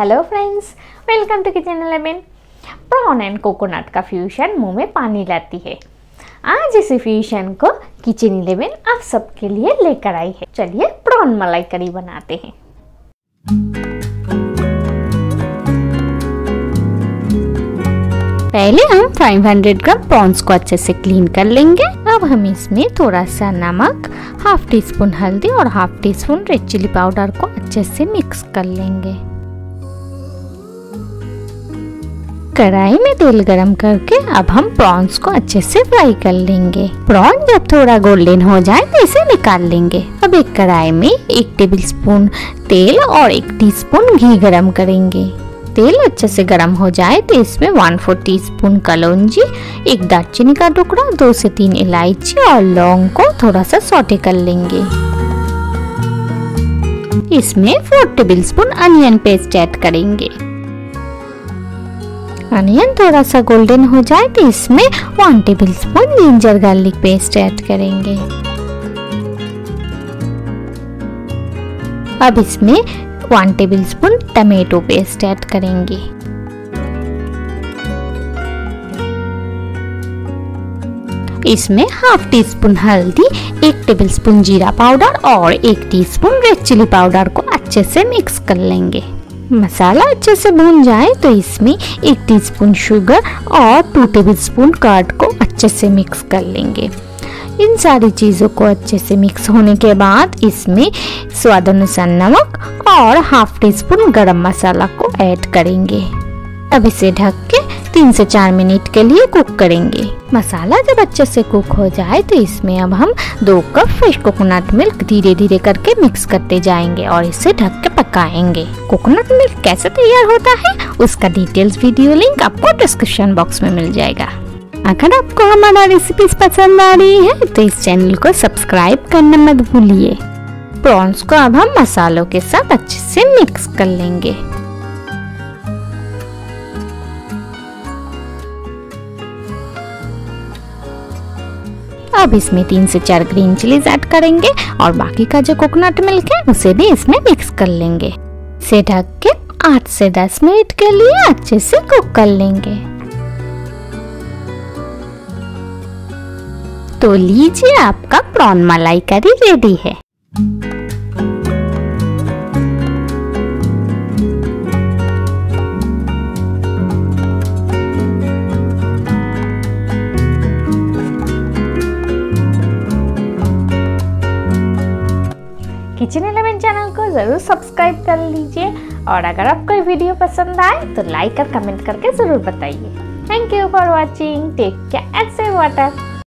Hello friends welcome to Kitchen Eleven prawn and coconut का fusion मुँह में पानी लाती है। आज इस फ्यूशन को किचन इलेवन आप सबके लिए लेकर आई है। चलिए प्रॉन मलाई करी बनाते हैं। पहले हम 500 ग्राम प्रॉन्स को अच्छे से क्लीन कर लेंगे। अब हम इसमें थोड़ा सा नमक हाफ़ टी स्पून हल्दी और half teaspoon red chilli powder को अच्छे से मिक्स कर लेंगे। कढ़ाई में तेल गरम करके अब हम प्रॉन्स को अच्छे से फ्राई कर लेंगे। प्रॉन जब थोड़ा गोल्डन हो जाए तो इसे निकाल लेंगे। अब एक कढ़ाई में एक टेबल स्पून तेल और एक टीस्पून घी गरम करेंगे। तेल अच्छे से गर्म हो जाए तो इसमें वन फोर टी स्पून कलौजी, एक दालचीनी का टुकड़ा, दो से तीन इलायची और लौंग को थोड़ा सा सोटे कर लेंगे। इसमें four tablespoon onion paste add करेंगे। अनियन थोड़ा सा गोल्डन हो जाए तो इसमें one tablespoon ginger garlic paste add करेंगे। अब इसमें one tablespoon tomato paste add करेंगे। इसमें हाफ़ टी स्पून हल्दी, एक टेबल स्पून जीरा पाउडर और एक टीस्पून रेड चिली पाउडर को अच्छे से मिक्स कर लेंगे। मसाला अच्छे से भून जाए तो इसमें एक टीस्पून शुगर और टू टेबल स्पून कर्ड को अच्छे से मिक्स कर लेंगे। इन सारी चीज़ों को अच्छे से मिक्स होने के बाद इसमें स्वाद अनुसार नमक और हाफ़ टी स्पून गर्म मसाला को ऐड करेंगे। अब इसे ढक के तीन से चार मिनट के लिए कुक करेंगे। मसाला जब अच्छे से कुक हो जाए तो इसमें अब हम दो कप फ्रेश कोकोनट मिल्क धीरे धीरे करके मिक्स करते जाएँगे और इसे ढक के पकाएँगे। कोकोनट मिल्क कैसे तैयार होता है? उसका डिटेल्स वीडियो लिंक आपको डिस्क्रिप्शन बॉक्स में मिल जाएगा। अगर आपको हमारा रेसिपीज़ पसंद आ रही है तो इस चैनल को सब्सक्राइब करना मत भूलिए। प्रॉन्स को अब हम मसालों के साथ अच्छे से मिक्स कर लेंगे। अब इसमें तीन से चार ग्रीन चिलीज ऐड करेंगे और बाकी का जो कोकोनट मिल्क है, उसे भी इसमें मिक्स कर लेंगे। से ढक के आठ से दस मिनट के लिए अच्छे से कुक कर लेंगे। तो लीजिए, आपका प्रॉन मलाई करी रेडी है। किचन इलेवन चैनल को ज़रूर सब्सक्राइब कर लीजिए और अगर आपको वीडियो पसंद आए तो लाइक और कमेंट करके ज़रूर बताइए। Thank you for watching take care and save water